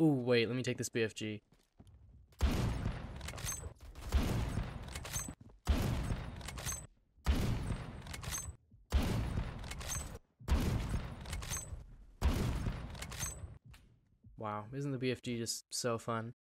Ooh, wait, let me take this BFG. Wow, isn't the BFG just so fun?